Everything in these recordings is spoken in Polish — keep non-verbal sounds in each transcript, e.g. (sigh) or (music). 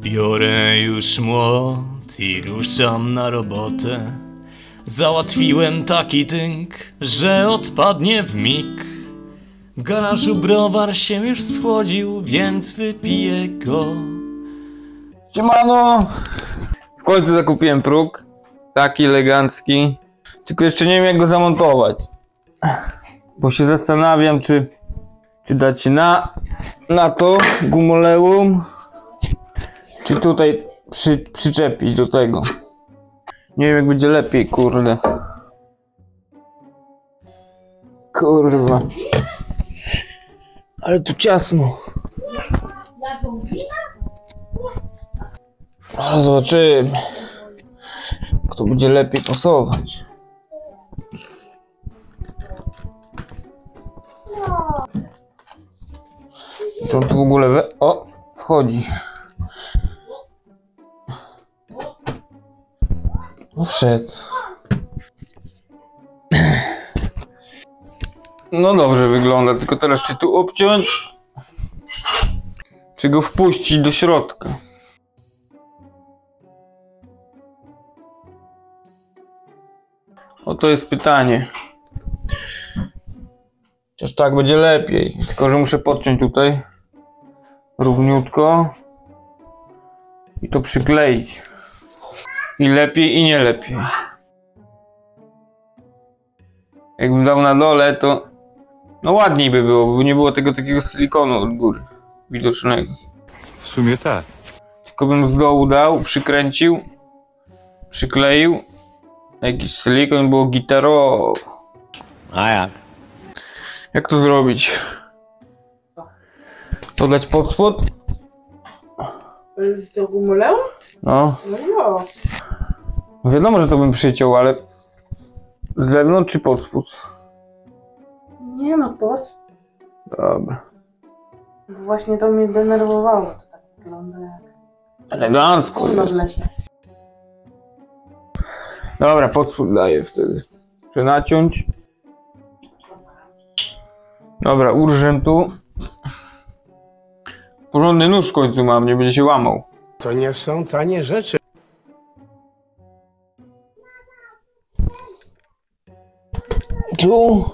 Biorę już młot i ruszam na robotę. Załatwiłem taki tynk, że odpadnie w mig. W garażu browar się już schłodził, więc wypiję go. Siemano! W końcu zakupiłem próg. Taki elegancki. Tylko jeszcze nie wiem jak go zamontować. Bo się zastanawiam czy, czy dać na, na to gumoleum. Czy tutaj przy, przyczepić do tego. Nie wiem jak będzie lepiej, kurde. Kurwa. Ale tu ciasno. A zobaczymy. Kto będzie lepiej pasować. Czy on tu w ogóle we... O! Wchodzi. Wszedł. No dobrze wygląda, tylko teraz czy tu obciąć? Czy go wpuścić do środka? O to jest pytanie. Chociaż tak będzie lepiej. Tylko, że muszę podciąć tutaj równiutko i to przykleić. I lepiej, i nie lepiej. Jakbym dał na dole, to no ładniej by było, bo nie było tego takiego silikonu od góry widocznego. W sumie tak. Tylko bym z dołu dał, przykręcił, przykleił. Jakiś silikon było gitarowo. A jak? Jak to zrobić? Dodać pod spód? Do gumoleum? No. No jo. Wiadomo, że to bym przyciął, ale z zewnątrz czy pod spód? Nie no, po co? Dobra. Właśnie to mnie denerwowało. To tak wygląda jak Elegancko kurwa w jest. lesie. Dobra, pod spód daję wtedy. Muszę naciąć. Dobra, urżę tu. Porządny nóż w końcu mam, nie będzie się łamał. To nie są tanie rzeczy. Tu.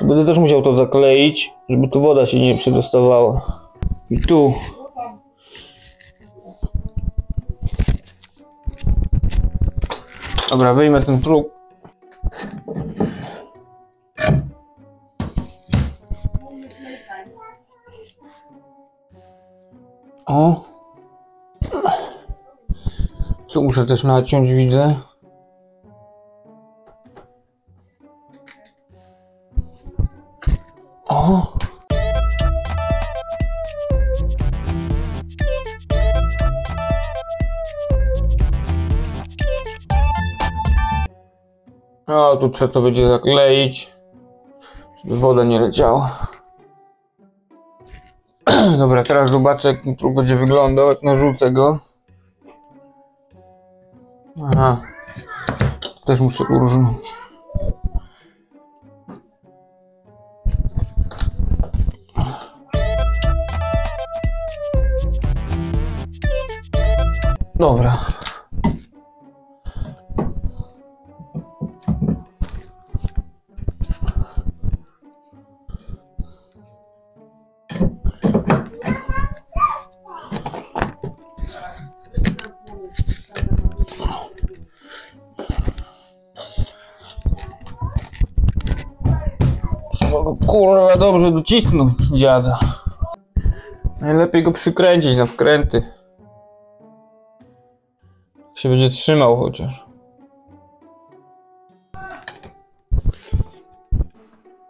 będę też musiał to zakleić, żeby tu woda się nie przedostawała. I tu. Dobra, wyjmę ten próg. O. Co muszę też naciąć, widzę. Tu trzeba to będzie zakleić, żeby woda nie leciała. (clears throat) Dobra, teraz zobaczę jak ten będzie wyglądał, jak narzucę go. Aha. Też muszę urżnąć. Dobra. Kurwa dobrze docisnąć, dziada. Najlepiej go przykręcić na wkręty. się będzie trzymał chociaż.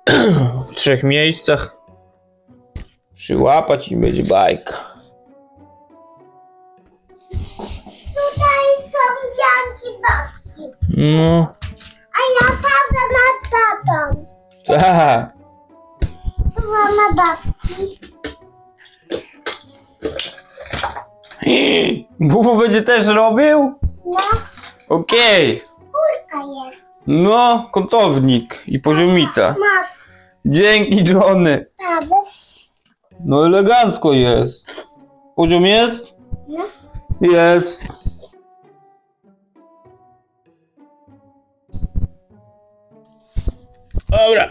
(clears throat) W trzech miejscach. Przyłapać i będzie bajka. Tutaj są Janki Baski, No, a ja padę nad tatą. tak. Tu mama Baski. Bubu będzie też robił? No, Okej. kulka jest. No, kątownik i poziomica. Mas. Dzięki, Johnny. Padę. No elegancko jest. Poziom jest? No. Jest. Dobra.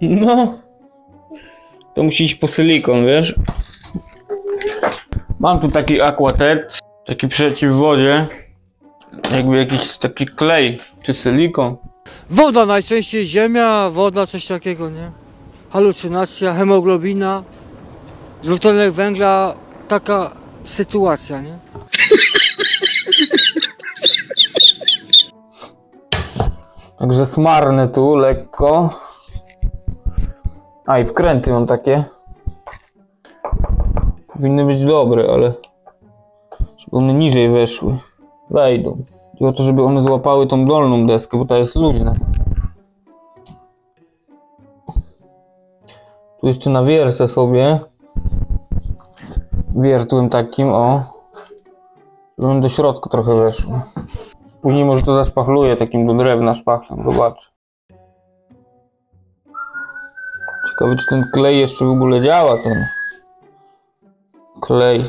No. To musi iść po silikon, wiesz? Mam tu taki aquatet, taki przeciw wodzie. Jakby jakiś taki klej, czy silikon. Woda najczęściej, ziemia, woda, coś takiego, nie? Halucynacja, hemoglobina, dwutlenek węgla, taka sytuacja, nie? Także smarnę tu lekko. A i wkręty mam takie. Powinny być dobre, ale żeby one niżej weszły. Wejdą. Chodzi o to, żeby one złapały tą dolną deskę, bo ta jest luźna. Tu jeszcze nawiercę sobie. Wiertłem takim, o. Żeby do środka trochę weszły. Później może to zaszpachluję takim do drewna szpachlem, zobacz. Ciekawe, czy ten klej jeszcze w ogóle działa, ten klej.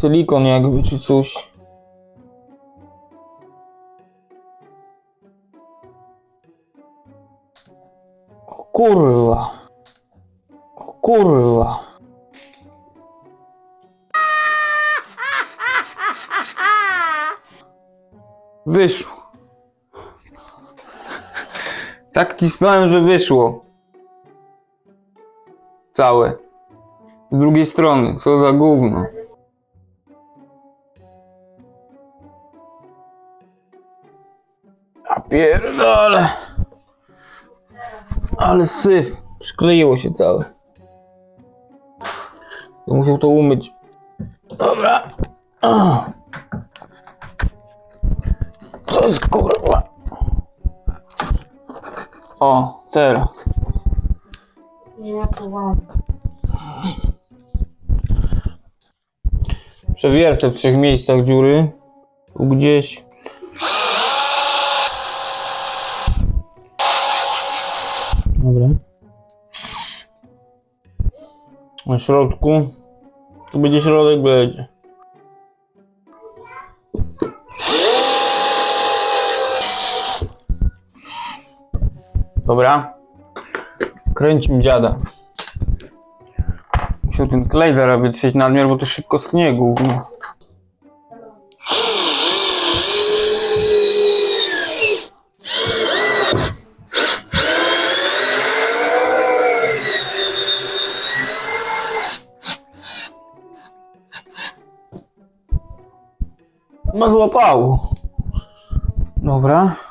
Silikon jakby, czy coś. Kurwa. Kurwa. Wyszło. Tak cisnąłem, że wyszło. Całe. Z drugiej strony, co za gówno. A pierdole. Ale syf. Przykleiło się całe. To musiał to umyć. Dobra. Co kurwa? O, teraz. Przewiercę w trzech miejscach dziury. Tu gdzieś. Dobra. Na środku. Tu będzie środek, będzie. Dobra. Kręcim dziada. Musiał ten klej zaraz wytrzeć nadmiar, bo to szybko sknie gówno. No złapało. Dobra.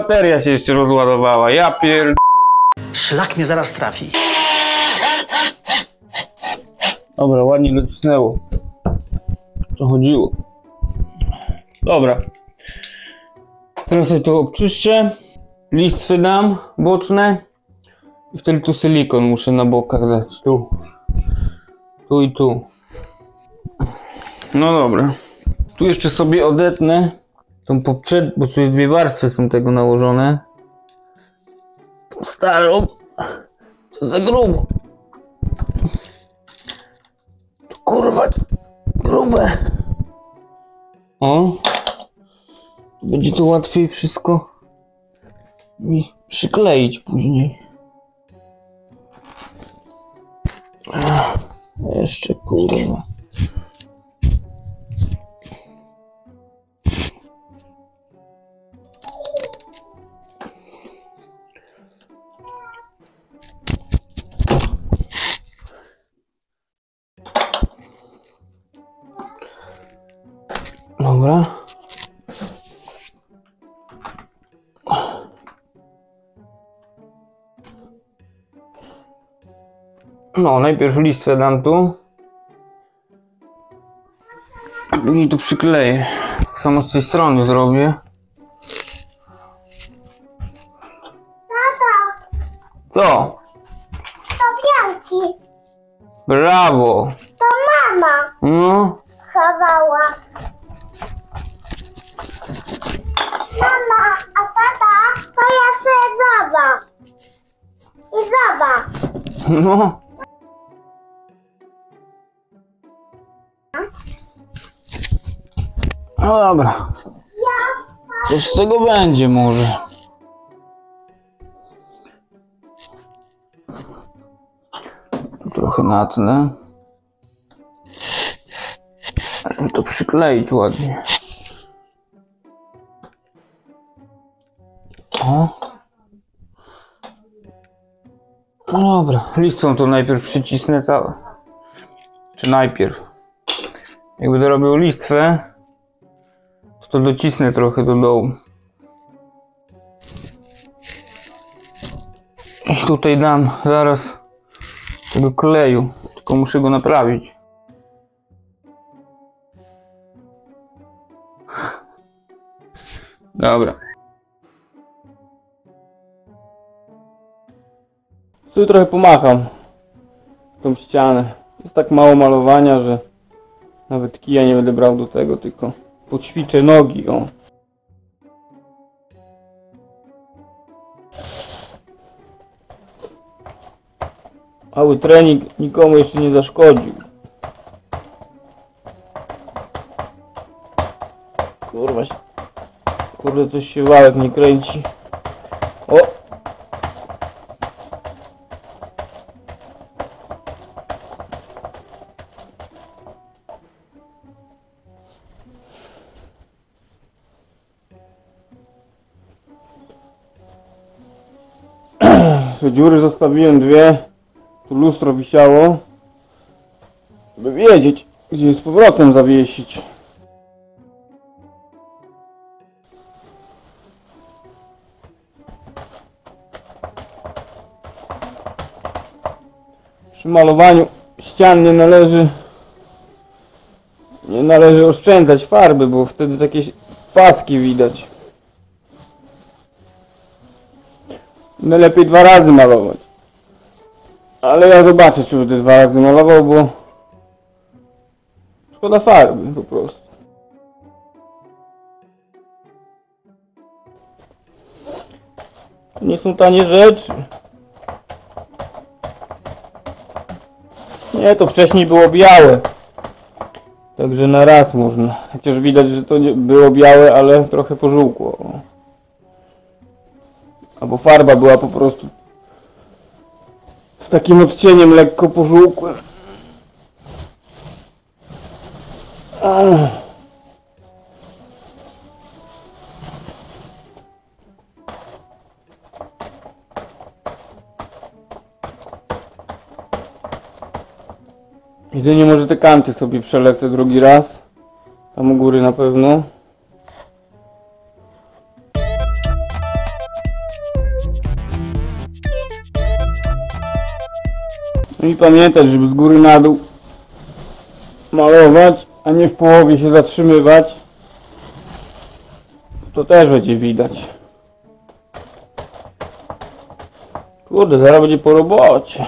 Bateria się jeszcze rozładowała. Ja pier... Szlak mnie zaraz trafi. Dobra, ładnie docisnęło. Co chodziło. Dobra. Teraz sobie to obczyszczę. Listwy dam boczne. I wtedy tu silikon muszę na bokach dać. Tu. Tu i tu. No dobra. Tu jeszcze sobie odetnę tą poprzed... bo tu dwie warstwy są tego nałożone. Tą starą. To za grubo. Kurwa, grube. O. Będzie to łatwiej wszystko mi przykleić później. Ach, Jeszcze kurwa. No, najpierw listwę dam tu. Później tu przykleję. Samo z tej strony zrobię. Co? To Bianki. Brawo! To mama. No, Chowała. Mama, a tata, to ja sobie zawa. I zawa. no. No dobra. Coś z tego będzie może. Trochę natnę. Żeby to przykleić ładnie. O. No dobra, listą to najpierw przycisnę całe. Czy najpierw? Jak będę robił listwę, docisnę trochę do dołu. I tutaj dam zaraz tego kleju, tylko muszę go naprawić. Dobra. Tu trochę pomacham tą ścianę. Jest tak mało malowania, że nawet kija nie będę brał do tego, tylko podćwiczę nogi. O. Mały trening nikomu jeszcze nie zaszkodził. Kurwa. Kurde, coś się wałek nie kręci. O! Dziury zostawiłem dwie. Tu lustro wisiało. Żeby wiedzieć, gdzie z powrotem zawiesić. Przy malowaniu ścian nie należy nie należy oszczędzać farby, bo wtedy takie paski widać. Najlepiej dwa razy malować. Ale ja zobaczę, czy będę dwa razy malował, bo szkoda farby po prostu. To nie są tanie rzeczy. Nie, to wcześniej było białe. Także na raz można. Chociaż widać, że to było białe, ale trochę pożółkło. Albo farba była po prostu z takim odcieniem lekko pożółkłym. Jedynie może te kanty sobie przelecę drugi raz. Tam u góry na pewno. No i pamiętać, żeby z góry na dół malować, a nie w połowie się zatrzymywać. To też będzie widać. Kurde, zaraz będzie po robocie.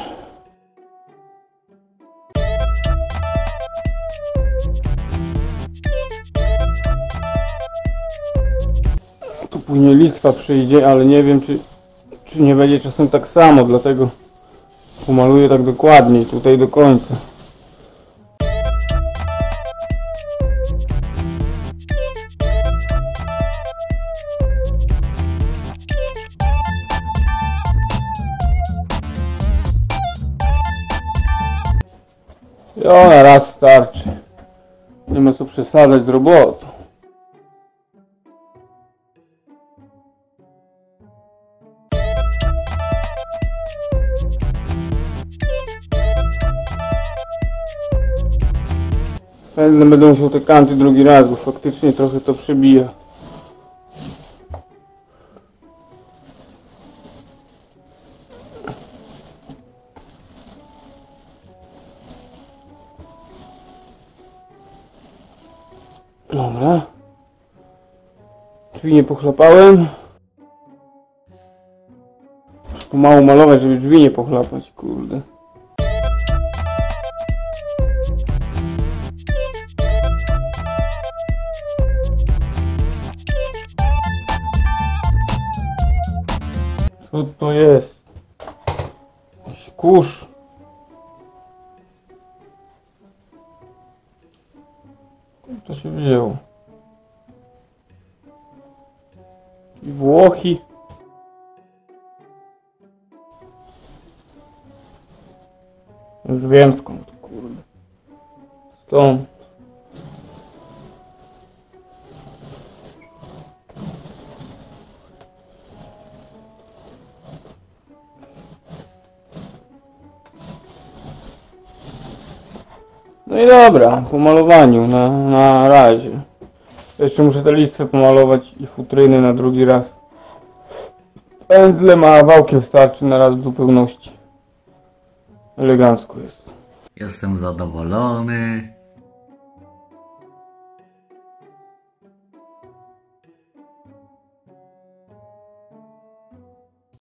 Tu później listwa przyjdzie, ale nie wiem czy, czy nie będzie czasem tak samo, dlatego pomaluję tak dokładniej, tutaj do końca. Jo, na raz starczy. Nie ma co przesadzać z robotą. Pędzlem będę musiał te kanty drugi raz, bo faktycznie trochę to przebija. Dobra. Drzwi nie pochlapałem. Muszę pomału malować, żeby drzwi nie pochlapać, kurde. Co to jest? Jakiś kurz. To się wzięło? I Włochy. Już wiem skąd, kurde. Stąd. No i dobra, po malowaniu, na, na razie. Jeszcze muszę te listwy pomalować i futryny na drugi raz. Pędzlem, a wałkiem starczy na raz w zupełności. Elegancko jest. Jestem zadowolony.